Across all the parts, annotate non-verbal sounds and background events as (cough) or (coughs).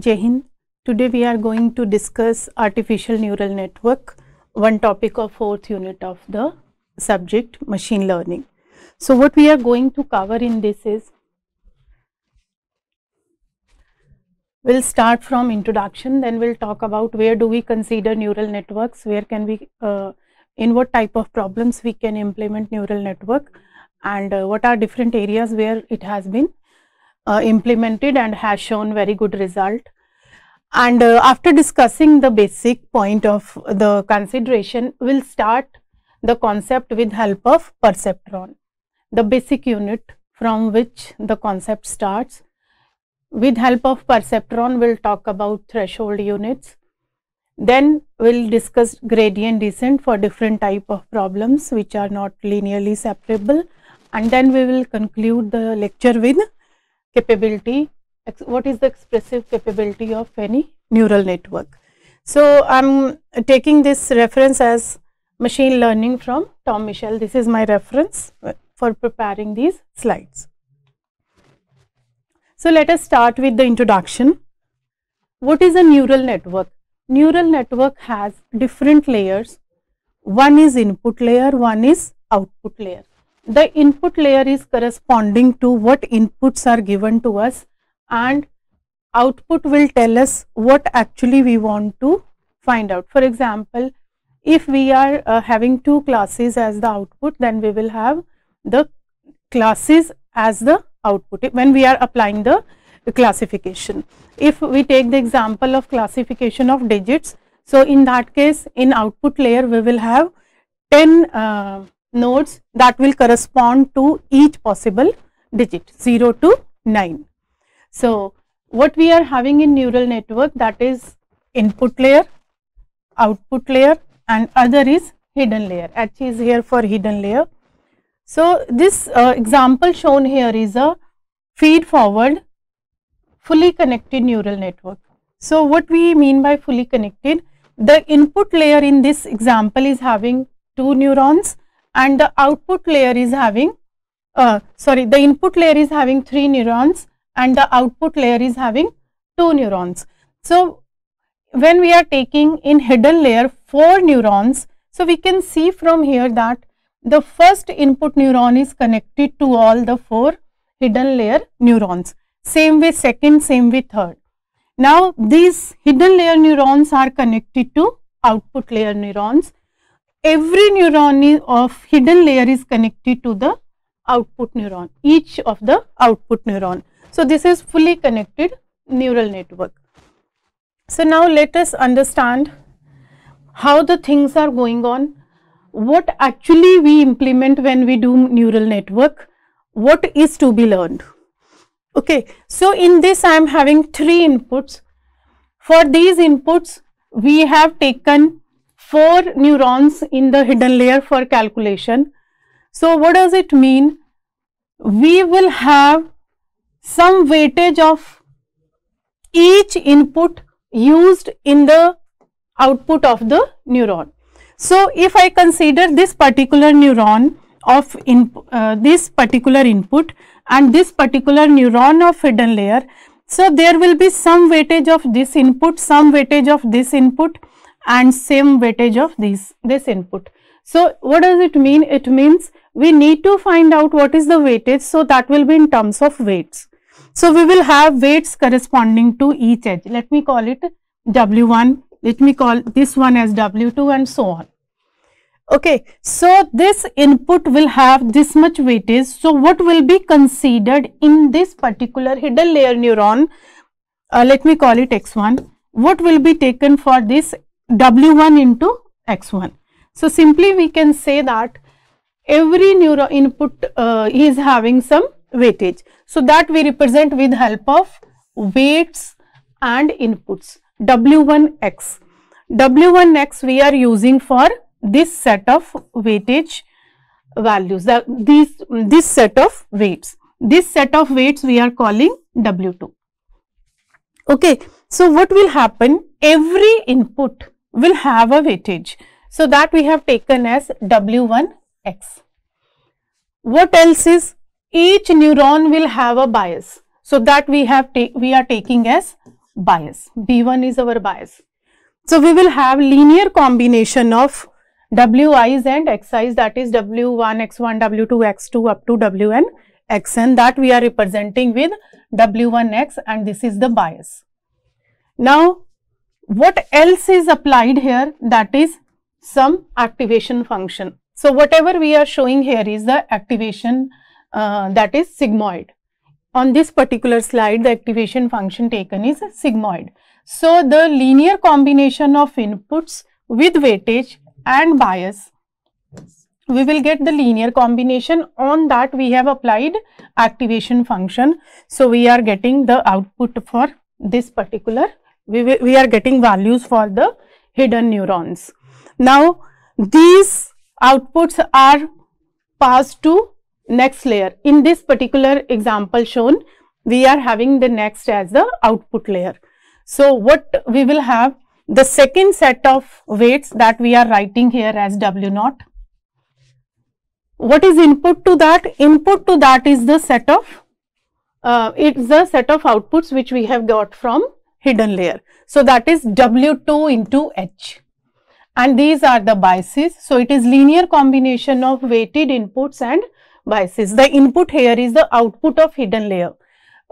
Jai Hind. Today we are going to discuss artificial neural network, one topic of fourth unit of the subject machine learning. So what we are going to cover in this is, we'll start from introduction, then we'll talk about where do we consider neural networks, where can we, uh, in what type of problems we can implement neural network and uh, what are different areas where it has been uh, implemented and has shown very good result. And uh, after discussing the basic point of the consideration, we'll start the concept with help of perceptron, the basic unit from which the concept starts. With help of perceptron, we'll talk about threshold units. Then we'll discuss gradient descent for different type of problems which are not linearly separable. And then we will conclude the lecture with capability, what is the expressive capability of any neural network. So, I am taking this reference as machine learning from Tom Mitchell. This is my reference for preparing these slides. So, let us start with the introduction. What is a neural network? Neural network has different layers. One is input layer, one is output layer the input layer is corresponding to what inputs are given to us and output will tell us what actually we want to find out. For example, if we are uh, having two classes as the output, then we will have the classes as the output when we are applying the classification. If we take the example of classification of digits, so in that case in output layer we will have 10 uh, nodes that will correspond to each possible digit 0 to 9. So, what we are having in neural network that is input layer, output layer and other is hidden layer, H is here for hidden layer. So, this uh, example shown here is a feed forward fully connected neural network. So, what we mean by fully connected? The input layer in this example is having two neurons and the output layer is having uh, sorry the input layer is having 3 neurons and the output layer is having 2 neurons. So, when we are taking in hidden layer 4 neurons, so we can see from here that the first input neuron is connected to all the 4 hidden layer neurons, same way second, same way third. Now, these hidden layer neurons are connected to output layer neurons every neuron of hidden layer is connected to the output neuron, each of the output neuron. So, this is fully connected neural network. So, now let us understand how the things are going on, what actually we implement when we do neural network, what is to be learned. Okay. So, in this I am having three inputs. For these inputs, we have taken 4 neurons in the hidden layer for calculation. So, what does it mean? We will have some weightage of each input used in the output of the neuron. So, if I consider this particular neuron of in, uh, this particular input and this particular neuron of hidden layer, so there will be some weightage of this input, some weightage of this input and same weightage of this, this input. So, what does it mean? It means we need to find out what is the weightage. So, that will be in terms of weights. So, we will have weights corresponding to each edge. Let me call it W1, let me call this one as W2 and so on. Okay, so this input will have this much weightage. So, what will be considered in this particular hidden layer neuron? Uh, let me call it X1. What will be taken for this W1 into X1. So, simply we can say that every neuro input uh, is having some weightage. So, that we represent with help of weights and inputs W1x. W1x we are using for this set of weightage values, the, these, this set of weights. This set of weights we are calling W2. Okay. So, what will happen? Every input will have a weightage. So, that we have taken as W1x. What else is? Each neuron will have a bias. So, that we have we are taking as bias. B1 is our bias. So we will have linear combination of wi's and xi's that is w1, x1, w2, x2 up to wn, xn that we are representing with w1x and this is the bias. Now what else is applied here that is some activation function. So whatever we are showing here is the activation uh, that is sigmoid. On this particular slide the activation function taken is sigmoid. So the linear combination of inputs with weightage and bias we will get the linear combination on that we have applied activation function. So we are getting the output for this particular we, we are getting values for the hidden neurons. Now these outputs are passed to next layer. In this particular example shown, we are having the next as the output layer. So what we will have the second set of weights that we are writing here as W naught. What is input to that? Input to that is the set of, uh, it's the set of outputs which we have got from hidden layer. So that is W2 into H and these are the biases. So it is linear combination of weighted inputs and biases. The input here is the output of hidden layer.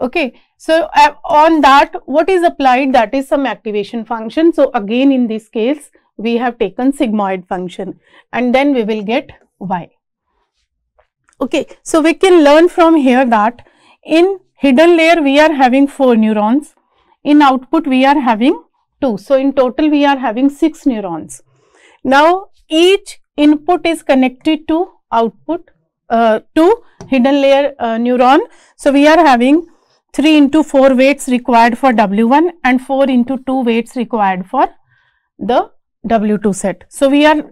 Okay. So uh, on that what is applied that is some activation function. So again in this case we have taken sigmoid function and then we will get y. Okay. So we can learn from here that in hidden layer we are having 4 neurons, in output we are having 2. So in total we are having 6 neurons. Now each input is connected to output uh, to hidden layer uh, neuron. So we are having 3 into 4 weights required for W1 and 4 into 2 weights required for the W2 set. So we are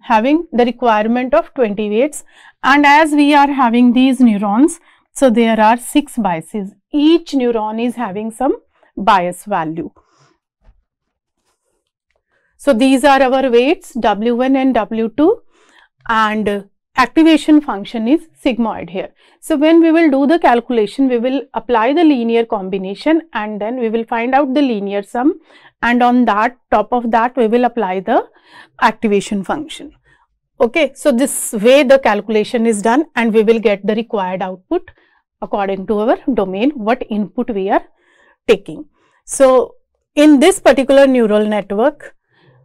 having the requirement of 20 weights and as we are having these neurons, so there are 6 biases. Each neuron is having some bias value. So these are our weights W1 and W2 and activation function is sigmoid here. So when we will do the calculation, we will apply the linear combination and then we will find out the linear sum and on that top of that we will apply the activation function. Okay, so this way the calculation is done and we will get the required output according to our domain, what input we are taking. So in this particular neural network,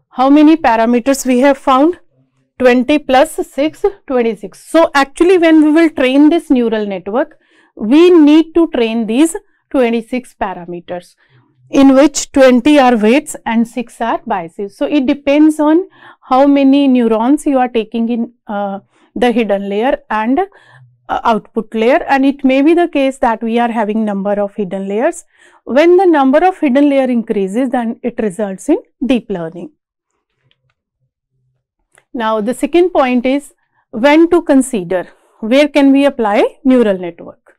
how many parameters we have found? 20 plus 6, 26. So actually when we will train this neural network, we need to train these 26 parameters in which 20 are weights and 6 are biases. So it depends on how many neurons you are taking in uh, the hidden layer and uh, output layer and it may be the case that we are having number of hidden layers. When the number of hidden layer increases then it results in deep learning. Now, the second point is when to consider, where can we apply neural network.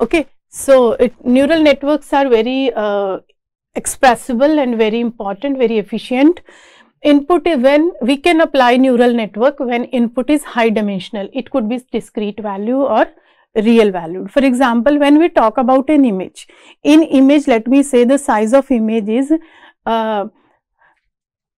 Okay. So, it, neural networks are very uh, expressible and very important, very efficient. Input when we can apply neural network when input is high dimensional. It could be discrete value or real value. For example, when we talk about an image, in image let me say the size of image is uh,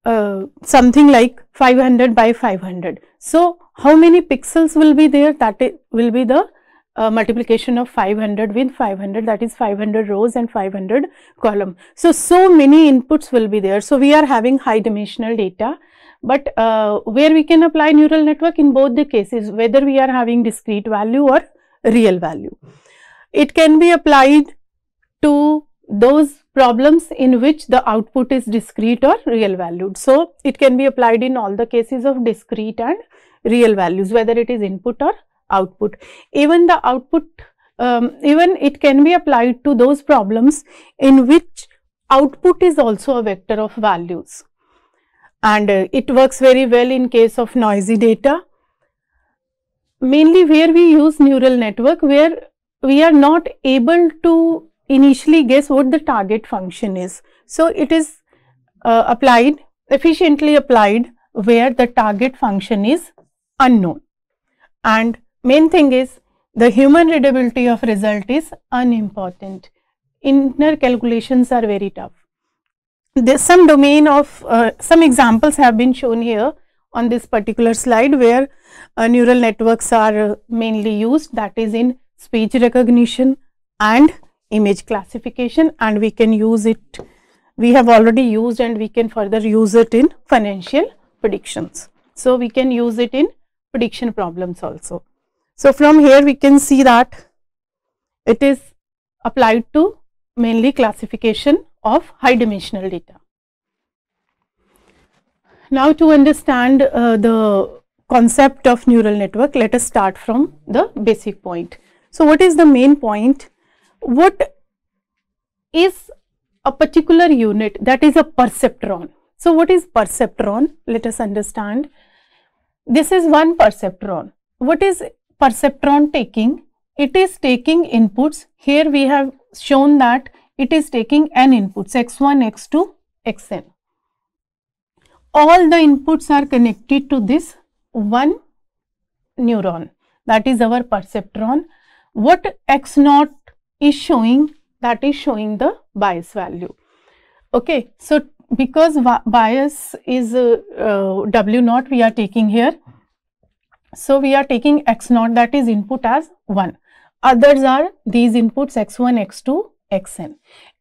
uh, something like 500 by 500. So, how many pixels will be there that will be the multiplication of 500 with 500 that is 500 rows and 500 column. So, so many inputs will be there. So, we are having high dimensional data, but uh, where we can apply neural network in both the cases whether we are having discrete value or real value. It can be applied to those problems in which the output is discrete or real valued. So, it can be applied in all the cases of discrete and real values whether it is input or output. Even the output, um, even it can be applied to those problems in which output is also a vector of values and uh, it works very well in case of noisy data. Mainly where we use neural network where we are not able to initially guess what the target function is. So, it is uh, applied efficiently applied where the target function is unknown and main thing is the human readability of result is unimportant. inner calculations are very tough. There's some domain of, uh, some examples have been shown here on this particular slide where uh, neural networks are mainly used that is in speech recognition and image classification and we can use it, we have already used and we can further use it in financial predictions. So, we can use it in prediction problems also. So, from here we can see that it is applied to mainly classification of high dimensional data. Now, to understand uh, the concept of neural network, let us start from the basic point. So, what is the main point? What is a particular unit that is a perceptron. So, what is perceptron? Let us understand. This is one perceptron. What is perceptron taking? It is taking inputs. Here we have shown that it is taking n inputs x1, x2, xn. All the inputs are connected to this one neuron that is our perceptron. What x naught is showing that is showing the bias value. Okay, so because bias is uh, uh, w naught we are taking here. So we are taking x naught that is input as 1. Others are these inputs x1, x2, xn.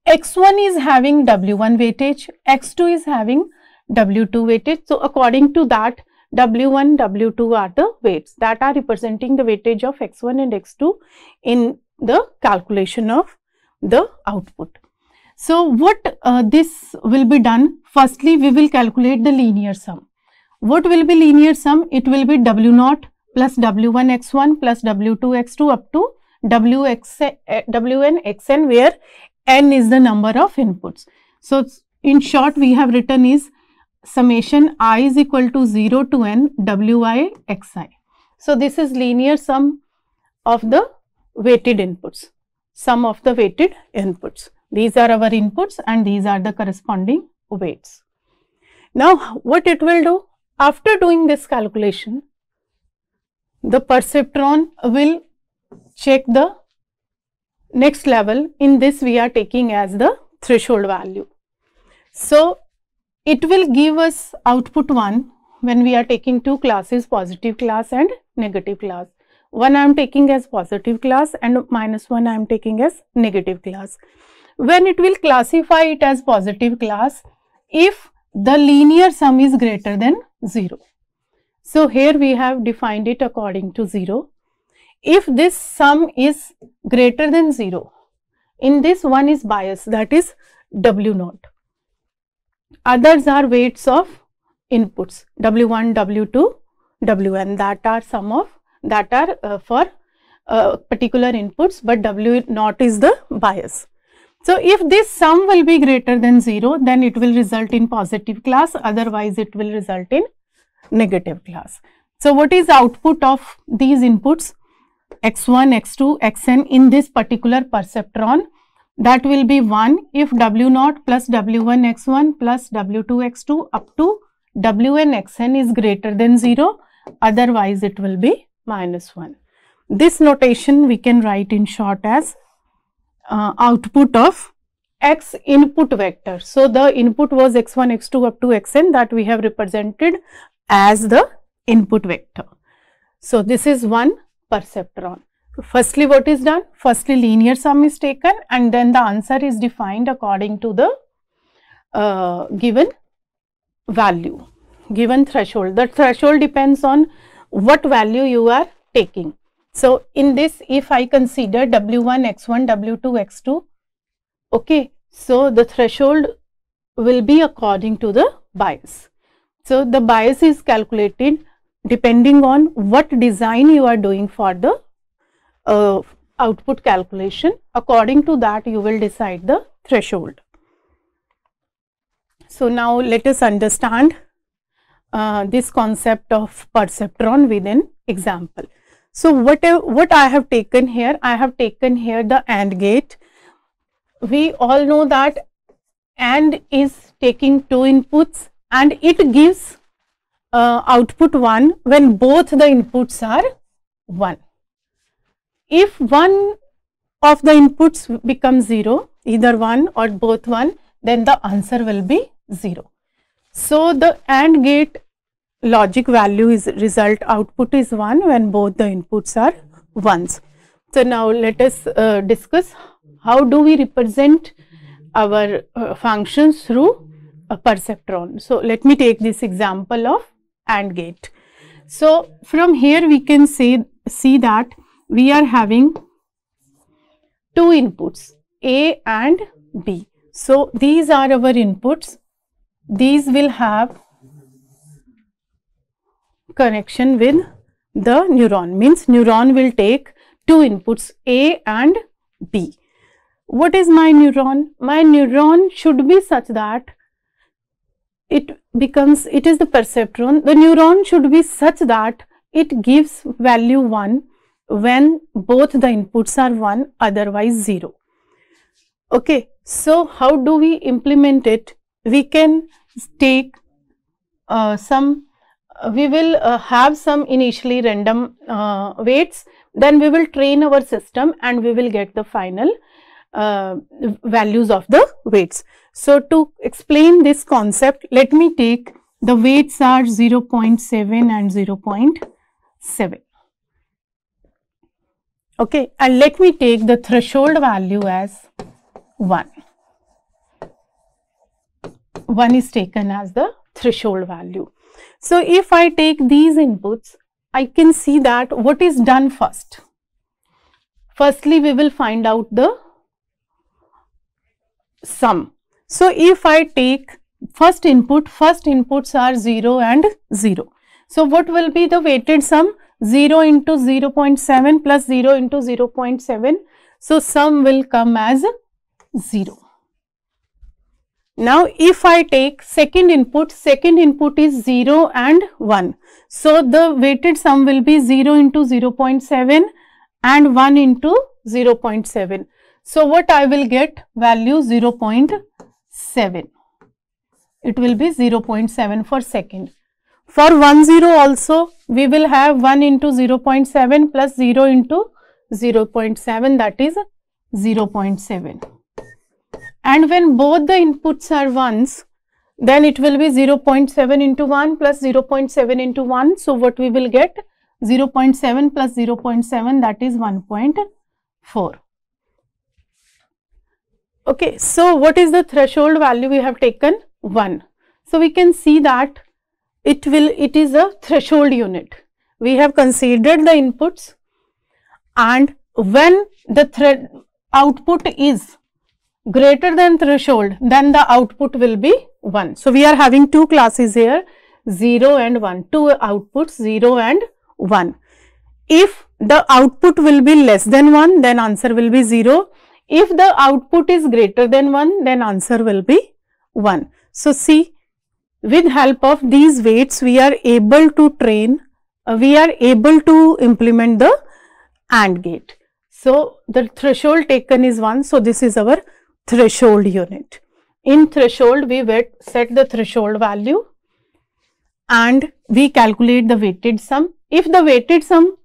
x1 is having w1 weightage, x2 is having w2 weightage. So according to that w1, w2 are the weights that are representing the weightage of x1 and x2 in the calculation of the output. So what uh, this will be done? Firstly, we will calculate the linear sum. What will be linear sum? It will be W naught plus W1 x1 plus W2 x2 up to Wx, Wn xn where n is the number of inputs. So in short, we have written is summation i is equal to 0 to n wi xi. So this is linear sum of the weighted inputs, sum of the weighted inputs. These are our inputs and these are the corresponding weights. Now, what it will do? After doing this calculation, the perceptron will check the next level. In this, we are taking as the threshold value. So, it will give us output 1 when we are taking two classes, positive class and negative class. 1 I am taking as positive class and minus 1 I am taking as negative class when it will classify it as positive class if the linear sum is greater than 0. So, here we have defined it according to 0. If this sum is greater than 0, in this one is bias that is W naught. Others are weights of inputs W1, W2, Wn that are sum of that are uh, for uh, particular inputs but W naught is the bias. So, if this sum will be greater than 0, then it will result in positive class, otherwise it will result in negative class. So, what is output of these inputs? x1, x2, xn in this particular perceptron that will be 1 if w0 plus w1 x1 plus w2 x2 up to wn xn is greater than 0, otherwise it will be minus 1. This notation we can write in short as uh, output of x input vector. So, the input was x1, x2 up to xn that we have represented as the input vector. So, this is one perceptron. Firstly, what is done? Firstly, linear sum is taken and then the answer is defined according to the uh, given value, given threshold. The threshold depends on what value you are taking. So, in this if I consider W1, X1, W2, X2, okay. So, the threshold will be according to the bias. So, the bias is calculated depending on what design you are doing for the uh, output calculation. According to that, you will decide the threshold. So, now let us understand uh, this concept of perceptron with an example. So, what, what I have taken here, I have taken here the AND gate. We all know that AND is taking two inputs and it gives uh, output 1 when both the inputs are 1. If one of the inputs becomes 0, either 1 or both 1, then the answer will be 0. So, the AND gate logic value is result output is 1 when both the inputs are 1s. So, now let us uh, discuss how do we represent our uh, functions through a perceptron. So, let me take this example of AND gate. So, from here we can say see that we are having two inputs A and B. So, these are our inputs. These will have connection with the neuron means neuron will take two inputs A and B. What is my neuron? My neuron should be such that it becomes, it is the perceptron. The neuron should be such that it gives value 1 when both the inputs are 1 otherwise 0. Okay, so how do we implement it? We can take uh, some, we will uh, have some initially random uh, weights, then we will train our system and we will get the final uh, values of the weights. So, to explain this concept, let me take the weights are 0 0.7 and 0 0.7. Okay, and let me take the threshold value as 1. 1 is taken as the threshold value. So, if I take these inputs, I can see that what is done first. Firstly, we will find out the sum. So, if I take first input, first inputs are 0 and 0. So, what will be the weighted sum? 0 into 0 0.7 plus 0 into 0 0.7. So, sum will come as 0. Now, if I take second input, second input is 0 and 1. So, the weighted sum will be 0 into 0 0.7 and 1 into 0 0.7. So, what I will get value 0 0.7. It will be 0 0.7 for second. For 1 0 also we will have 1 into 0 0.7 plus 0 into 0 0.7 that is 0 0.7. And when both the inputs are 1s then it will be 0 0.7 into 1 plus 0 0.7 into 1. So, what we will get 0 0.7 plus 0 0.7 that is 1.4. Okay, so what is the threshold value we have taken? 1. So, we can see that it will, it is a threshold unit. We have considered the inputs and when the output is greater than threshold, then the output will be 1. So, we are having two classes here 0 and 1, two outputs 0 and 1. If the output will be less than 1, then answer will be 0 if the output is greater than 1, then answer will be 1. So, see with help of these weights we are able to train, uh, we are able to implement the AND gate. So, the threshold taken is 1. So, this is our threshold unit. In threshold we set the threshold value and we calculate the weighted sum. If the weighted sum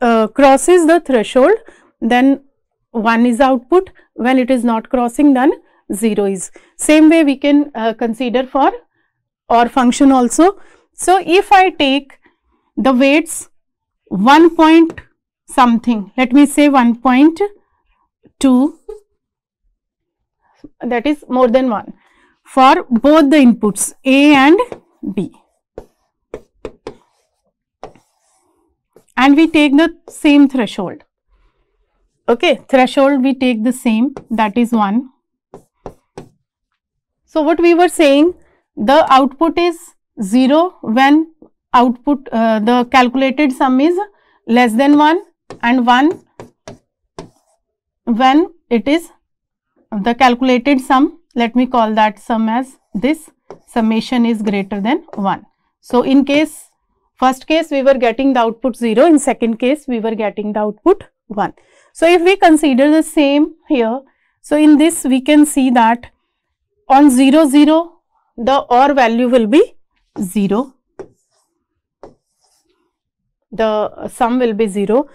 uh, crosses the threshold then 1 is output when it is not crossing then 0 is. Same way we can uh, consider for OR function also. So, if I take the weights 1 point something let me say 1.2 that is more than 1 for both the inputs A and B. And we take the same threshold. Okay threshold we take the same. That is 1 so what we were saying the output is 0 when output uh, the calculated sum is less than 1 and 1 when it is the calculated sum let me call that sum as this summation is greater than 1 so in case first case we were getting the output 0 in second case we were getting the output 1 so, if we consider the same here, so in this we can see that on 0 0 the OR value will be 0, the sum will be 0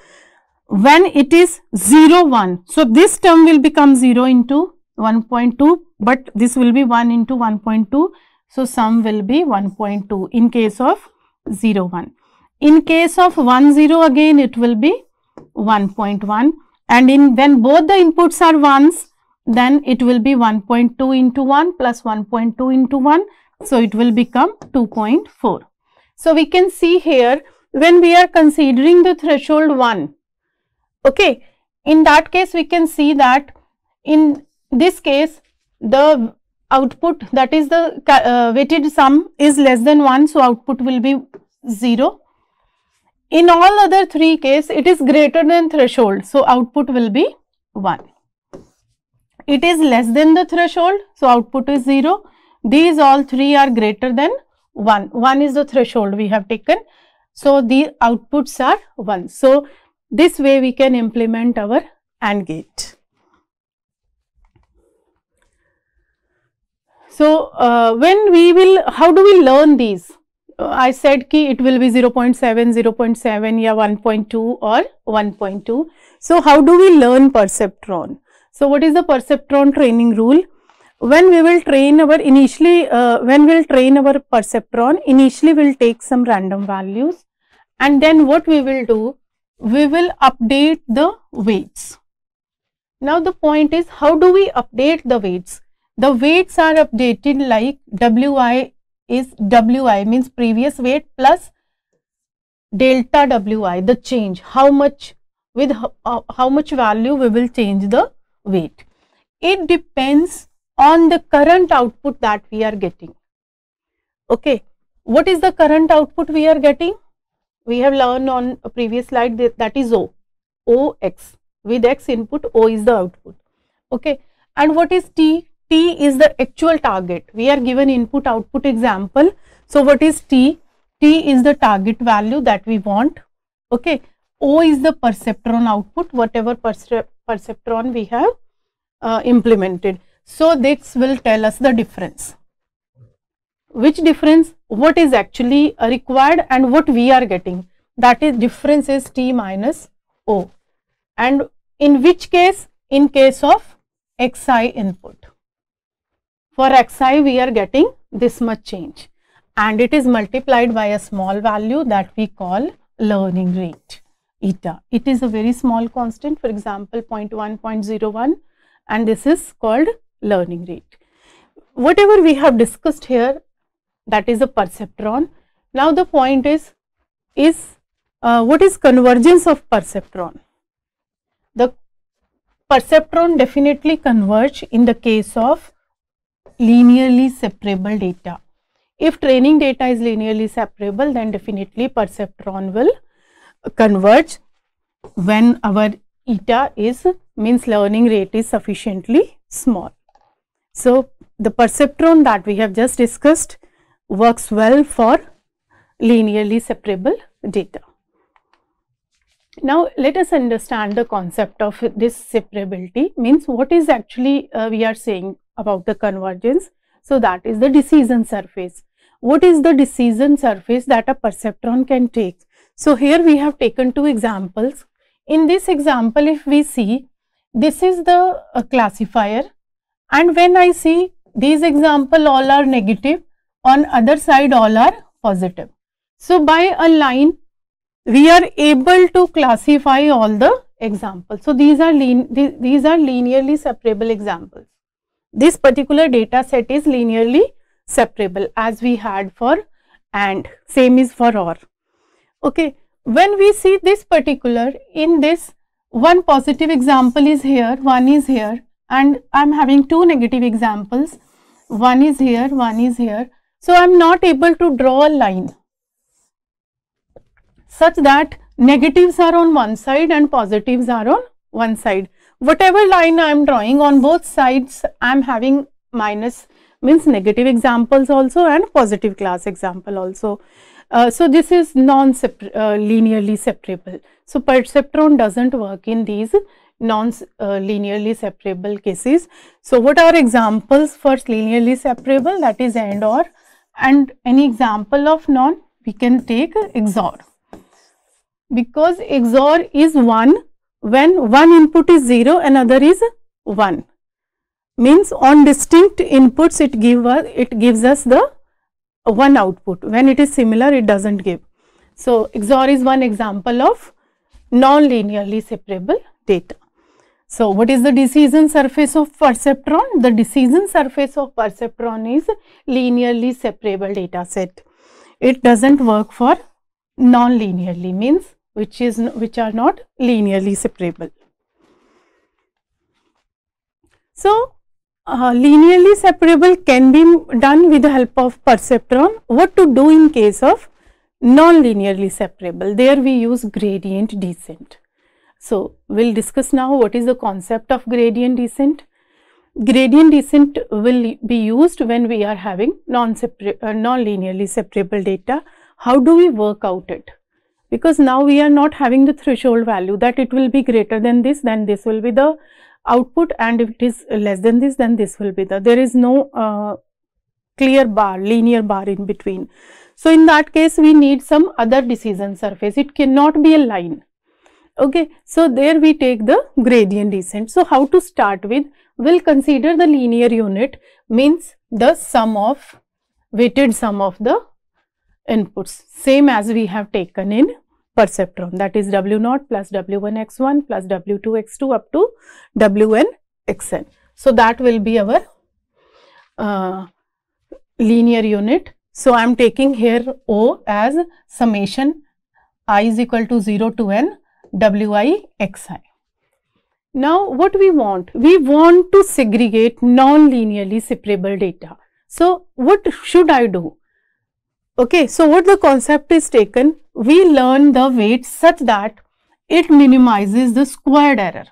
when it is 0 1 so this term will become 0 into 1.2 but this will be 1 into 1.2 so sum will be 1.2 in case of 0 1 in case of 1 0 again it will be 1.1 and in when both the inputs are ones then it will be 1.2 into 1 plus 1.2 into 1 so it will become 2.4 so we can see here when we are considering the threshold 1 okay in that case we can see that in this case the output that is the uh, weighted sum is less than 1 so output will be 0 in all other three case it is greater than threshold so output will be 1 it is less than the threshold so output is 0 these all three are greater than 1 1 is the threshold we have taken so the outputs are 1 so this way we can implement our AND gate. So, uh, when we will, how do we learn these? Uh, I said ki it will be 0 0.7, 0 0.7, yeah 1.2 or 1.2. So, how do we learn perceptron? So, what is the perceptron training rule? When we will train our initially, uh, when we will train our perceptron, initially we will take some random values and then what we will do, we will update the weights. Now the point is how do we update the weights? The weights are updated like Wi is Wi means previous weight plus delta Wi the change how much with how, uh, how much value we will change the weight. It depends on the current output that we are getting. Okay, what is the current output we are getting? We have learned on a previous slide that, that is O, OX with X input, O is the output. Okay. And what is T? T is the actual target. We are given input output example. So, what is T? T is the target value that we want. Okay. O is the perceptron output, whatever perceptron we have uh, implemented. So, this will tell us the difference which difference? What is actually required and what we are getting? That is difference is t minus o. And in which case? In case of xi input. For xi we are getting this much change. And it is multiplied by a small value that we call learning rate eta. It is a very small constant for example 0.1 0.01 and this is called learning rate. Whatever we have discussed here that is a perceptron. Now the point is, is uh, what is convergence of perceptron? The perceptron definitely converge in the case of linearly separable data. If training data is linearly separable, then definitely perceptron will converge when our eta is means learning rate is sufficiently small. So, the perceptron that we have just discussed works well for linearly separable data. Now, let us understand the concept of this separability means what is actually uh, we are saying about the convergence. So, that is the decision surface. What is the decision surface that a perceptron can take? So, here we have taken two examples. In this example, if we see this is the uh, classifier and when I see these example all are negative on other side all are positive. So, by a line we are able to classify all the examples. So, these are these are linearly separable examples. This particular data set is linearly separable as we had for AND same is for OR. Okay. When we see this particular in this one positive example is here, one is here and I am having two negative examples, one is here, one is here. So, I am not able to draw a line such that negatives are on one side and positives are on one side. Whatever line I am drawing on both sides, I am having minus means negative examples also and positive class example also. Uh, so, this is non-linearly uh, separable. So, perceptron does not work in these non-linearly uh, separable cases. So, what are examples for linearly separable that is AND OR and any example of non we can take XOR because XOR is 1 when one input is 0 another is 1 means on distinct inputs it give us it gives us the one output. When it is similar it doesn't give. So XOR is one example of non-linearly separable data so what is the decision surface of perceptron the decision surface of perceptron is linearly separable data set it doesn't work for non-linearly means which is which are not linearly separable so uh, linearly separable can be done with the help of perceptron. What to do in case of non-linearly separable? There we use gradient descent. So, we will discuss now what is the concept of gradient descent. Gradient descent will be used when we are having non-linearly uh, non separable data. How do we work out it? Because now we are not having the threshold value that it will be greater than this, then this will be the output and if it is less than this then this will be the there is no uh, clear bar linear bar in between. So, in that case we need some other decision surface it cannot be a line okay. So, there we take the gradient descent. So, how to start with we will consider the linear unit means the sum of weighted sum of the inputs same as we have taken in perceptron that is W naught plus W1 x1 plus W2 x2 up to Wn xn. So, that will be our uh, linear unit. So, I am taking here O as summation i is equal to 0 to n Wi xi. Now, what we want? We want to segregate non-linearly separable data. So, what should I do? Okay, so what the concept is taken, we learn the weight such that it minimizes the squared error.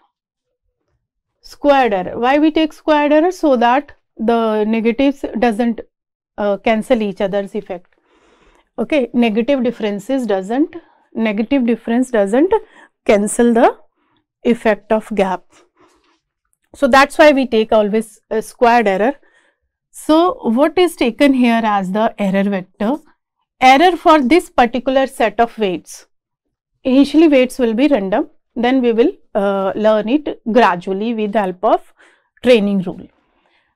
Squared error. Why we take squared error? So that the negatives doesn't uh, cancel each other's effect. Okay, negative differences doesn't, negative difference doesn't cancel the effect of gap. So that's why we take always a squared error. So what is taken here as the error vector? error for this particular set of weights. Initially weights will be random, then we will uh, learn it gradually with the help of training rule.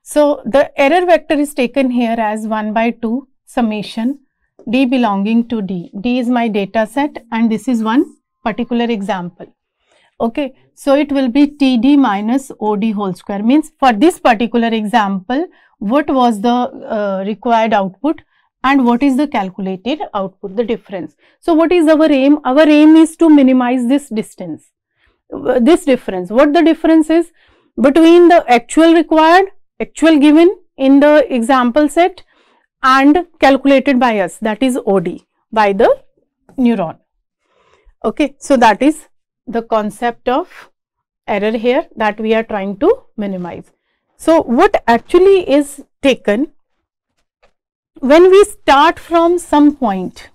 So, the error vector is taken here as 1 by 2 summation d belonging to d. d is my data set and this is one particular example. Okay. So, it will be td minus od whole square means for this particular example what was the uh, required output and what is the calculated output, the difference. So, what is our aim? Our aim is to minimize this distance, uh, this difference. What the difference is between the actual required, actual given in the example set and calculated by us that is OD by the neuron. Okay. So, that is the concept of error here that we are trying to minimize. So, what actually is taken when we start from some point,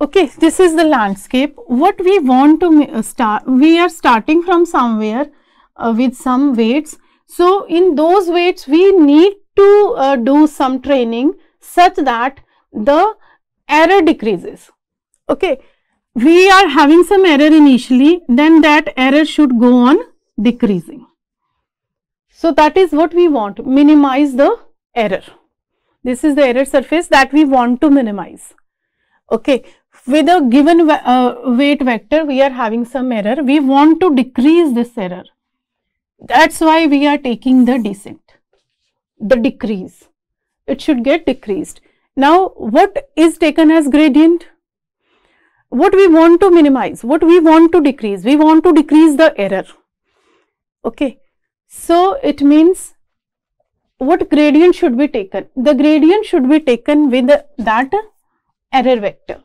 okay, this is the landscape. What we want to uh, start, we are starting from somewhere uh, with some weights. So, in those weights, we need to uh, do some training such that the error decreases. Okay, we are having some error initially, then that error should go on decreasing. So, that is what we want, minimize the error. This is the error surface that we want to minimize. Okay. With a given uh, weight vector, we are having some error. We want to decrease this error. That's why we are taking the descent, the decrease. It should get decreased. Now, what is taken as gradient? What we want to minimize, what we want to decrease? We want to decrease the error. Okay. So, it means what gradient should be taken? The gradient should be taken with that error vector.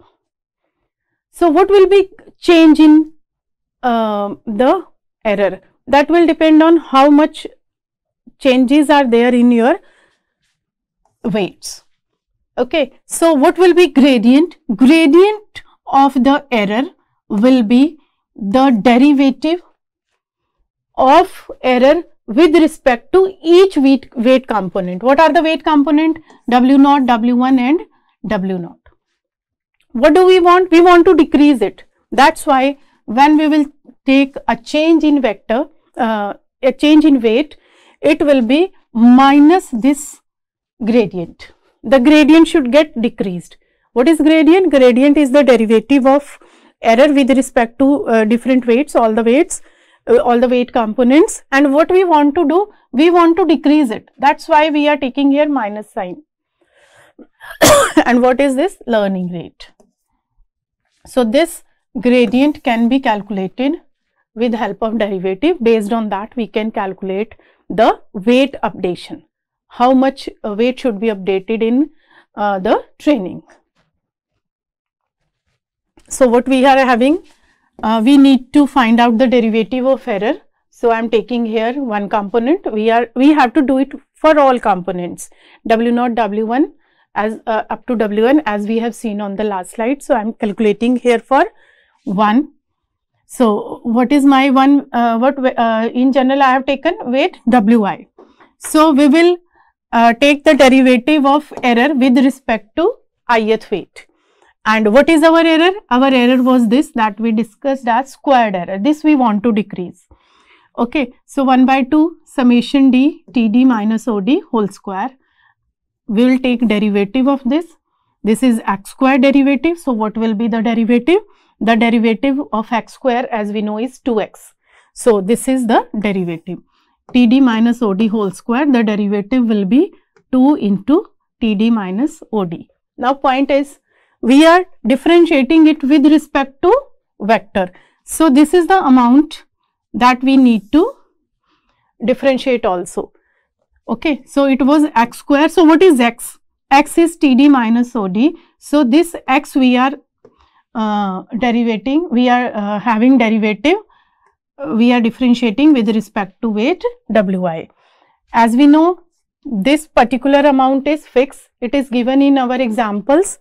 So, what will be change in uh, the error? That will depend on how much changes are there in your weights. Okay. So, what will be gradient? Gradient of the error will be the derivative of error with respect to each weight, weight component. What are the weight component? W naught, W1 and W naught. What do we want? We want to decrease it. That's why when we will take a change in vector, uh, a change in weight, it will be minus this gradient. The gradient should get decreased. What is gradient? Gradient is the derivative of error with respect to uh, different weights, all the weights, uh, all the weight components and what we want to do, we want to decrease it. That is why we are taking here minus sign. (coughs) and what is this? Learning rate. So, this gradient can be calculated with help of derivative. Based on that, we can calculate the weight updation. How much uh, weight should be updated in uh, the training. So, what we are having? Uh, we need to find out the derivative of error. So, I am taking here one component. We are we have to do it for all components W naught W1 as uh, up to W1 as we have seen on the last slide. So, I am calculating here for 1. So, what is my one, uh, what uh, in general I have taken weight Wi. So, we will uh, take the derivative of error with respect to ith weight. And what is our error? Our error was this that we discussed as squared error. This we want to decrease. Okay. So, 1 by 2 summation d td minus od whole square. We will take derivative of this. This is x square derivative. So, what will be the derivative? the derivative of x square as we know is 2x. So, this is the derivative td minus od whole square the derivative will be 2 into td minus od. Now, point is we are differentiating it with respect to vector. So, this is the amount that we need to differentiate also. Okay. So, it was x square. So, what is x? x is td minus od. So, this x we are uh, derivating, we are uh, having derivative, we are differentiating with respect to weight Wi. As we know, this particular amount is fixed, it is given in our examples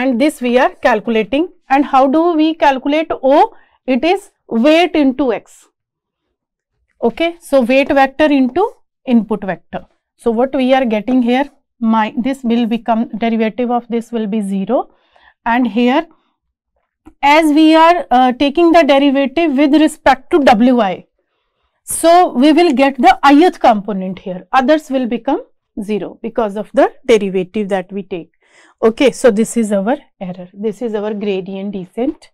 and this we are calculating and how do we calculate O? It is weight into x. Okay, so weight vector into input vector. So, what we are getting here, my this will become derivative of this will be 0 and here as we are uh, taking the derivative with respect to wi. So, we will get the ith component here others will become 0 because of the derivative that we take. Okay, so this is our error this is our gradient descent.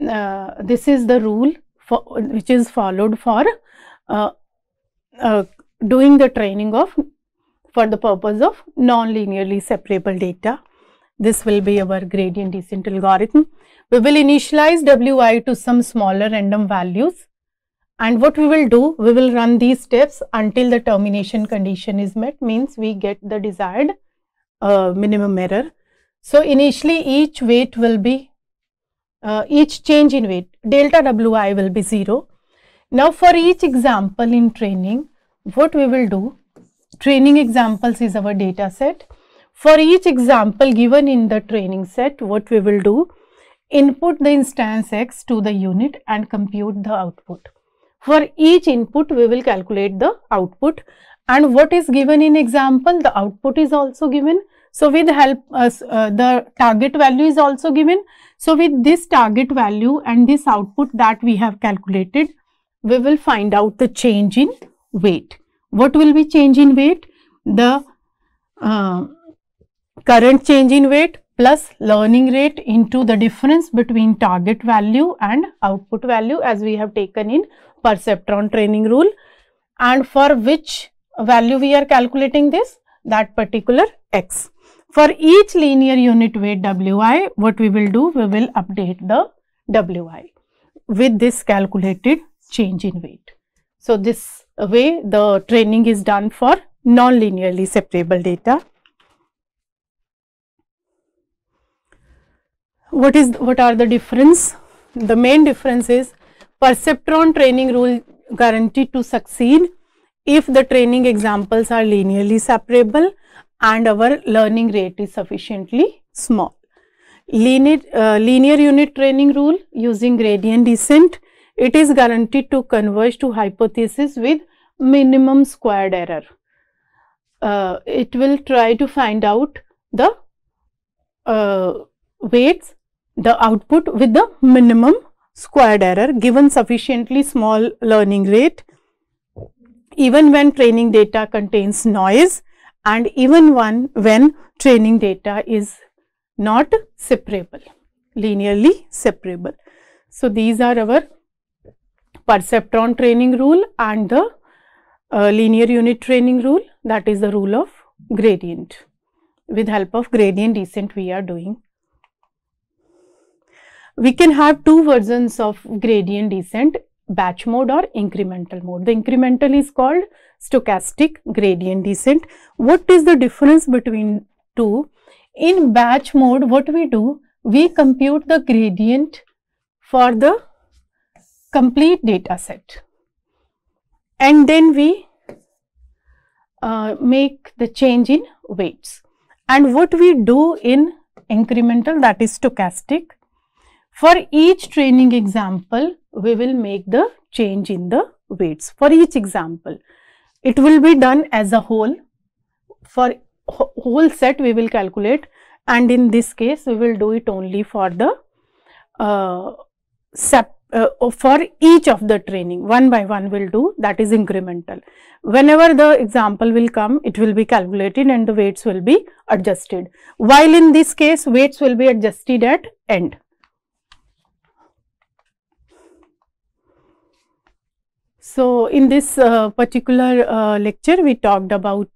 Uh, this is the rule for, which is followed for uh, uh doing the training of for the purpose of non-linearly separable data. This will be our gradient descent algorithm. We will initialize Wi to some smaller random values and what we will do, we will run these steps until the termination condition is met means we get the desired uh, minimum error. So, initially each weight will be, uh, each change in weight delta Wi will be 0. Now, for each example in training, what we will do, training examples is our data set for each example given in the training set, what we will do, input the instance x to the unit and compute the output. For each input, we will calculate the output and what is given in example, the output is also given. So, with help us, uh, the target value is also given. So, with this target value and this output that we have calculated, we will find out the change in weight. What will be change in weight? The uh, current change in weight plus learning rate into the difference between target value and output value as we have taken in perceptron training rule and for which value we are calculating this that particular x. For each linear unit weight wi what we will do we will update the wi with this calculated change in weight. So, this way the training is done for non-linearly separable data. what is what are the difference the main difference is perceptron training rule guaranteed to succeed if the training examples are linearly separable and our learning rate is sufficiently small. Linear uh, linear unit training rule using gradient descent it is guaranteed to converge to hypothesis with minimum squared error. Uh, it will try to find out the uh, weights the output with the minimum squared error given sufficiently small learning rate even when training data contains noise and even one when training data is not separable, linearly separable. So, these are our perceptron training rule and the uh, linear unit training rule that is the rule of gradient. With help of gradient descent we are doing. We can have two versions of gradient descent batch mode or incremental mode. The incremental is called stochastic gradient descent. What is the difference between two? In batch mode, what we do? We compute the gradient for the complete data set and then we uh, make the change in weights. And what we do in incremental that is stochastic, for each training example, we will make the change in the weights for each example. It will be done as a whole. For whole set we will calculate and in this case we will do it only for the uh, uh, for each of the training one by one will do that is incremental. Whenever the example will come it will be calculated and the weights will be adjusted while in this case weights will be adjusted at end. So, in this uh, particular uh, lecture we talked about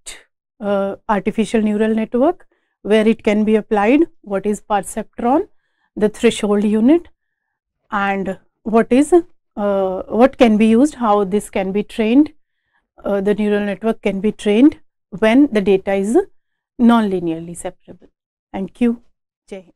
uh, artificial neural network where it can be applied, what is perceptron, the threshold unit and what is uh, what can be used, how this can be trained, uh, the neural network can be trained when the data is non-linearly separable. Thank you. Jai